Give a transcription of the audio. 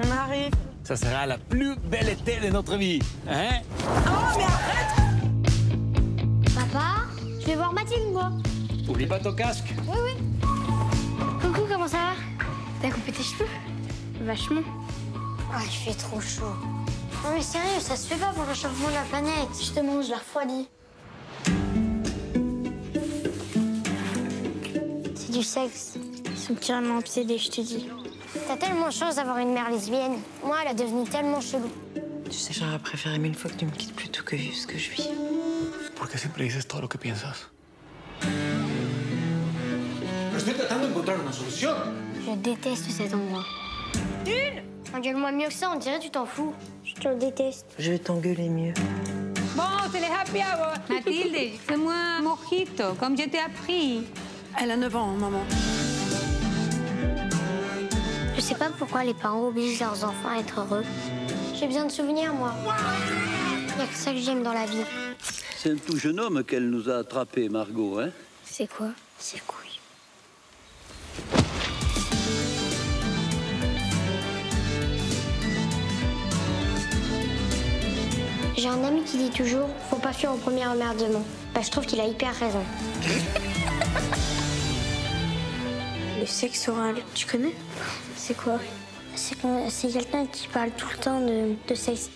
On arrive. Ça sera la plus belle été de notre vie, hein? Oh, mais arrête Papa, je vais voir Mathilde, moi. Oublie pas ton casque. Oui, oui. Coucou, comment ça va? T'as coupé tes cheveux? Vachement. Ah, il fait trop chaud. Non mais sérieux, ça se fait pas pour le réchauffement de la planète. Justement, je la refroidis. C'est du sexe. Ils sont carrément obsédés, je te dis. T'as tellement de chance d'avoir une mère lesbienne. Moi, elle est devenue tellement chelou. Tu sais, j'aurais préféré mille fois que tu me quittes plutôt que vivre ce que je vis. ¿Por qué siempre dices todo lo que piensas? Estoy tratando de encontrar una solución. Je déteste cet endroit. Une Engueule-moi mieux que ça, on dirait que tu t'en fous. Je te déteste. Je vais t'engueuler mieux. Bon, c'est les happy hour. Mathilde, fais-moi un mojito, comme je t'ai appris. Elle a 9 ans, maman. Je sais pas pourquoi les parents obligent leurs enfants à être heureux. J'ai besoin de souvenirs, moi. Il y a que ça que j'aime dans la vie. C'est un tout jeune homme qu'elle nous a attrapé, Margot, hein C'est quoi? C'est couilles. J'ai un ami qui dit toujours faut pas fuir au premier emmerdement. Bah, je trouve qu'il a hyper raison. Le sexe oral, tu connais? C'est quoi? C'est quelqu'un qui parle tout le temps de, de sexe.